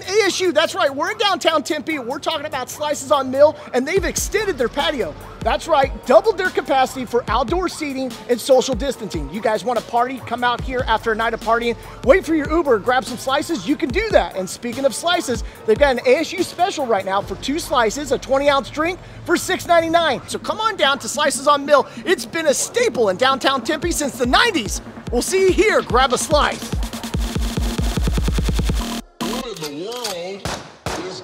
ASU, that's right. We're in downtown Tempe. We're talking about Slices on Mill, and they've extended their patio. That's right, doubled their capacity for outdoor seating and social distancing. You guys want to party? Come out here after a night of partying. Wait for your Uber, grab some slices. You can do that. And speaking of slices, they've got an ASU special right now for two slices, a 20 ounce drink for $6.99. So come on down to Slices on Mill. It's been a staple in downtown Tempe since the 90s. We'll see you here. Grab a slice world is